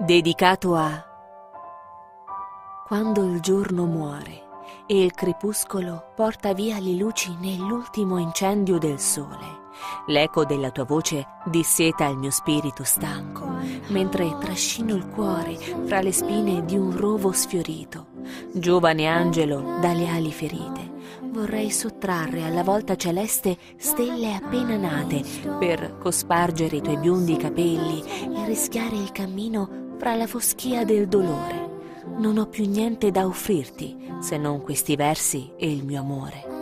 Dedicato a Quando il giorno muore e il crepuscolo porta via le luci nell'ultimo incendio del sole. L'eco della tua voce disseta il mio spirito stanco, mentre trascino il cuore fra le spine di un rovo sfiorito, giovane angelo dalle ali ferite vorrei sottrarre alla volta celeste stelle appena nate per cospargere i tuoi biondi capelli e rischiare il cammino fra la foschia del dolore. Non ho più niente da offrirti se non questi versi e il mio amore.